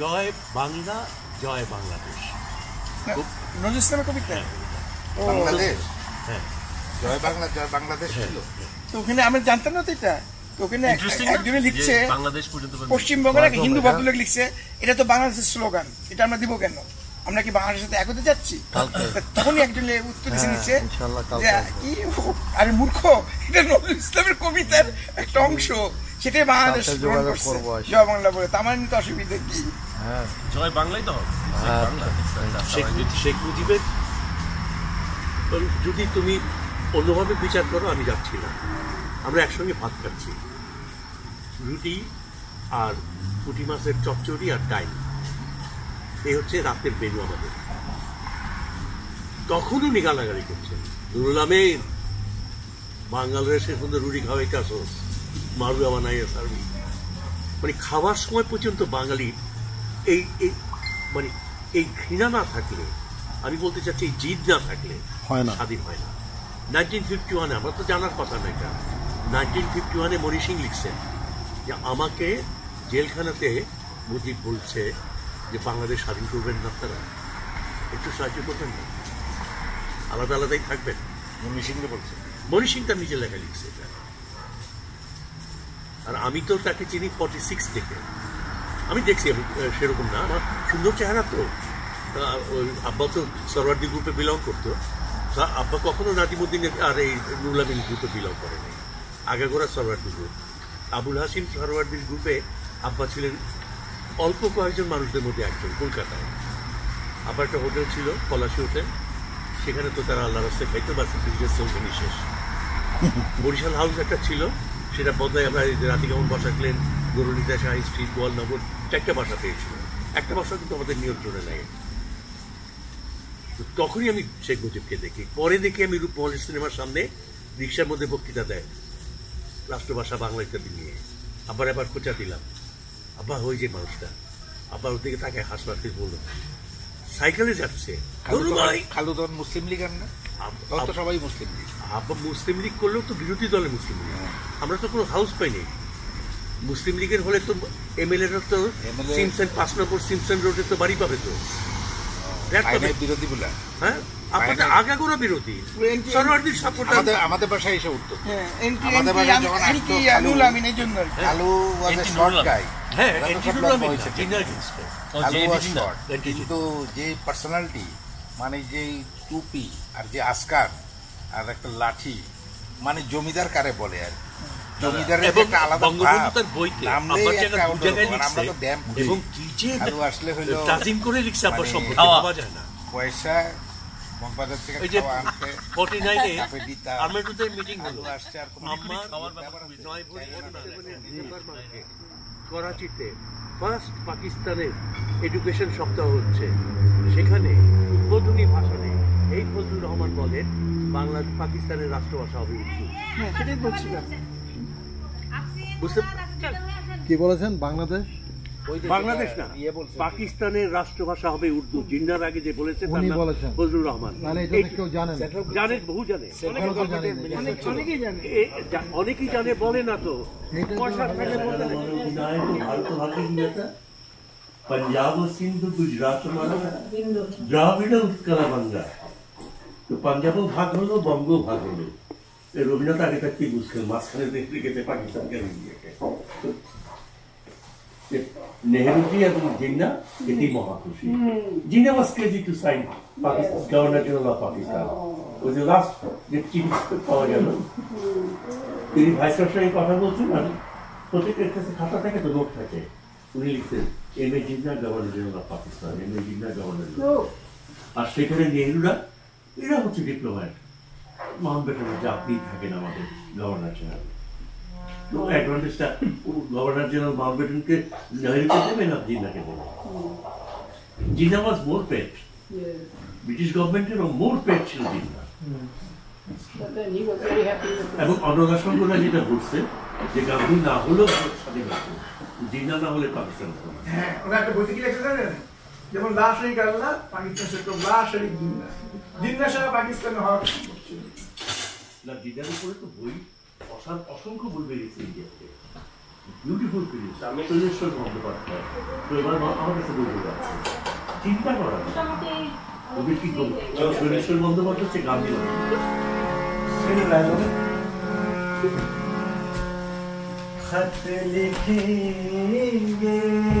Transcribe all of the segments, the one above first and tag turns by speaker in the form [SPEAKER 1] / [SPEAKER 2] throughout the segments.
[SPEAKER 1] জয় বাংলা জয় বাংলাদেশ।
[SPEAKER 2] নজরুল ইসলামের কবিতা।
[SPEAKER 3] বাংলাদেশ?
[SPEAKER 1] হ্যাঁ।
[SPEAKER 3] জয় বাংলা জয় বাংলাদেশ ছিল?
[SPEAKER 2] তো ওখানে আমরা জানতাম না তো এটা। তো ওখানে একজনে লিখছে
[SPEAKER 4] বাংলাদেশ পর্যন্ত
[SPEAKER 2] পশ্চিমবঙ্গের এক হিন্দু ভদ্রলোক লিখছে এটা তো বাংলাদেশের স্লোগান এটা আমরা দিব কেন? আমরা কি বাংলাদেশের সাথে একতে যাচ্ছি? তখনই একজন উত্তর নিচ্ছে যে আরে মূর্খ এটা নজরুল ইসলামের কবিতার একটা অংশ। সেটাই বাংলাদেশ গ্রহণ করছে। জয় বাংলা বলে তার মানে তো অসুবিধা কি?
[SPEAKER 4] জয় বাংলাই তো? হবে বাংলা।
[SPEAKER 1] শেখ শেখ মুজিবের যদি তুমি অন্যভাবে বিচার করো আমি যাচ্ছি না। আমরা একসঙ্গে ভাত খাচ্ছি। রুটি আর পুঁটি মাছের চচ্চড়ি আর ডাইল। এই হচ্ছে রাতের মেনু আমাদের। তখনও নিগালাগালি করছেন আমিন। বাংলাদেশের সুন্দর রুটি খাওয়াই কাসোস মারুয়া বানাইয়া সারবি মানে খাওয়ার সময় পর্যন্ত বাঙালি এই এই মানে এই ঘৃণা না থাকলে আমি বলতে চাচ্ছি এই জিদ না থাকলে
[SPEAKER 5] হয় না।
[SPEAKER 1] স্বাধীন হয় না। নাইনটিন ফিফটি ওয়ানে আমরা তো জানার কথা না এটা। নাইনটিন ফিফটি ওয়ানে মনি সিং লিখছেন যে আমাকে জেলখানাতে মুজিব বলছে যে বাংলাদেশ স্বাধীন করবেন না আপনারা। একটু সাহায্য করবেন না? আলাদা আলাদাই থাকবেন।
[SPEAKER 3] মনি সিংকে বলছে।
[SPEAKER 1] মনি সিং তার নিজের লেখা লিখছে এটা। আর আমি তো তাকে চিনি ফর্টি সিক্স থেকে। আমি দেখছি আমি সেরকম না, আমার সুন্দর চেহারা তো। ওই আব্বা তো সরওয়ার্দি গ্রুপে বিলং করতো। আব্বা কখনো নাজিমুদ্দিনের আর এই নুলামিন গ্রুপে বিলং করেনি আগাগোড়া সরওয়ার্দি গ্রুপ আবুল হাসিম সরওয়ার্দির গ্রুপে আব্বা ছিলেন অল্প কয়েকজন মানুষদের মধ্যে একজন, কলকাতায়। আবার একটা হোটেল ছিল, পলাশি হোটেল। সেখানে তো তারা আল্লাহ রাস্তায় খাইতো, বাস বিজনেস চলতেনি শেষ। বরিশাল হাউস একটা ছিল সেটা বদলায় আমরা এই যে রাতিকামন বসাকলেন গরুনিতা শাহী স্ট্রিট গোয়ালনগর চারটা বাসা পেয়েছিল। একটা বাসা কিন্তু আমাদের নিয়ন্ত্রণে নেয় তো তখনই আমি শেখ মুজিবকে দেখি। পরে দেখি আমি রূপমহল সিনেমার সামনে রিক্সার মধ্যে বক্তৃতা দেয়। রাষ্ট্রভাষা বাংলা ইত্যাদি নিয়ে। আবার আবার খোঁচা দিলাম। আবার ওই যে মানুষটা। আবার ওদিকে তাকে হাসপাতাল বলল সাইকেলে যাচ্ছে।
[SPEAKER 3] খালুদন মুসলিম না তখন তো
[SPEAKER 1] আব-
[SPEAKER 3] সবাই মুসলিম লীগ।
[SPEAKER 1] মুসলিম লীগ করলেও তো বিরোধী দলে মুসলিম লীগ। আমরা তো কোনো হাউস পাইনি। মুসলিম লীগের হলে তো এমএলএরা তো সিমসন পাঁচ নম্বর সিমসন রোডে তো বাড়ি পাবে তো।
[SPEAKER 3] বিরোধী বলে?
[SPEAKER 1] হ্যাঁ? আপনাদের বিরোধী? সাপোর্টার
[SPEAKER 3] আমাদের আমাদের বাসায় এসে উঠতো।
[SPEAKER 2] হ্যাঁ
[SPEAKER 3] আমাদের বাড়ি যখন আসতো
[SPEAKER 2] কি আমিন এই জন্য আর
[SPEAKER 3] ওয়াজ এ শর্ট গাই
[SPEAKER 1] হ্যাঁ
[SPEAKER 4] যে
[SPEAKER 3] কিন্তু পার্সোনালিটি মানে যে টুপি আর যে আসকার আর একটা লাঠি মানে জমিদার কারে বলে আর কি। জমিদারের একটা আলাদা আমরা তো ড্যাম
[SPEAKER 1] এবং কি যে
[SPEAKER 3] আসলে
[SPEAKER 1] তাজিম করে লিখছে আব্বার
[SPEAKER 3] মানে
[SPEAKER 1] যায় না।
[SPEAKER 3] পয়সা থেকে খাওয়া আনতে
[SPEAKER 1] মিটিং হলো।
[SPEAKER 3] আসছে আর কোনো
[SPEAKER 1] আমার
[SPEAKER 4] খাওয়ার ব্যাপার
[SPEAKER 1] নয় ভরি করাচিতে ফার্স্ট পাকিস্তানের এডুকেশন সপ্তাহ হচ্ছে। সেখানে উদ্বোধনী ভাষণে এই ফজলুর রহমান বলেন বাংলা পাকিস্তানের রাষ্ট্রভাষা হবে উর্দু
[SPEAKER 2] হ্যাঁ সেটাই বলছিলাম
[SPEAKER 1] বুঝতে
[SPEAKER 5] কি বলেছেন বাংলাদেশ
[SPEAKER 3] ওই যে
[SPEAKER 1] বাংলাদেশ না
[SPEAKER 3] ইয়ে বলছে
[SPEAKER 1] পাকিস্তানের রাষ্ট্রভাষা হবে উর্দু জিন্নার আগে যে বলেছে তার
[SPEAKER 5] উনি
[SPEAKER 1] নাম
[SPEAKER 5] বলেছেন।
[SPEAKER 1] ফজলুর রহমান
[SPEAKER 5] তাহলে এটা
[SPEAKER 1] এই-
[SPEAKER 5] তো কেউ জানেন
[SPEAKER 1] জানে বহু জানে
[SPEAKER 5] এখনো তো জানেন না।
[SPEAKER 2] অনেক অনেকেই জানে
[SPEAKER 1] এ- যা- অনেকেই জানে বলে না তো
[SPEAKER 5] এইটা তো
[SPEAKER 1] পয়সা থাকলে বলতে না।
[SPEAKER 6] भारत भाषिक नेता पंजाब और सिंध गुजरात माना দ্রাবিড় উৎকলাবাঙ্গা তো পাঞ্জাবও ভাগ হলো বঙ্গও ভাগ হলো। রবীন্দ্রনাথ আগে থাকতেই বুঝতেন মাঝখানে দেখতে গেছে। পাকিস্তানকে নিয়েছে নেহরুজি এবং জিন্না এটি মহাখুশি। Jinnah was crazy to sign governor general of Pakistan ওই যে লাস্ট যে চিঠি পাওয়া গেল। তিনি ভাইস সঙ্গে কথা বলছেন আর প্রত্যেকের কাছে খাতা থাকে তো নোট থাকে। উনি লিখতেন M A Jinnah governor general of Pakistan M A Jinnah governor আর সেখানে নেহরুরা এরা হচ্ছে ডিপ্লোম্যাট মাউন্ট ব্যাটনের চাকরি থাকেন আমাদের গভর্নর জেনারেল তো অ্যাডভান্টেজটা গভর্নর জেনারেল মাউন্ট ব্যাটনকে নেহরুকে দেবেন আর জিন্নাকে দেবেন জিন্না ওয়াজ মোর পেট ব্রিটিশ গভর্নমেন্টের মোর পেট ছিল জিন্না এবং অন্নদাসনগুলো যেটা ঘটছে যে গান্ধী না হলেও ভারত স্বাধীন হতো জিন্না না হলে পাকিস্তান হতো না
[SPEAKER 2] হ্যাঁ ওরা একটা বইতে কি লেখা জানেন যেমন লাশ হয়ে গেল না পাকিস্তান সেরকম লাশ হয়ে জিন্না জিন্না সারা পাকিস্তানে হওয়ার সম্ভব ছিল
[SPEAKER 6] না জিন্নার উপরে তো বই অসা- অসংখ্য বই বেরিয়েছে ইন্ডিয়াতে
[SPEAKER 1] বিউটিফুল ফিলিংস আমি শৈলেশ্বর বন্দ্যোপাধ্যায় তো এবার মা- আমার কাছে বলতে যাচ্ছে চিন্তা করা যায়। ওদের কি করবো শৈলেশ্বর বন্দ্যোপাধ্যায় হচ্ছে গান্ধী
[SPEAKER 7] खत लिखेंगे गर्ज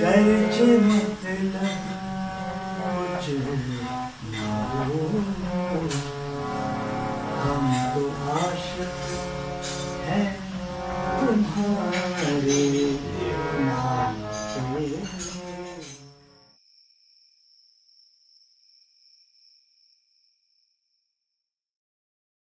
[SPEAKER 7] गर्ज मतलब हम तो आशिक है तुम्हारा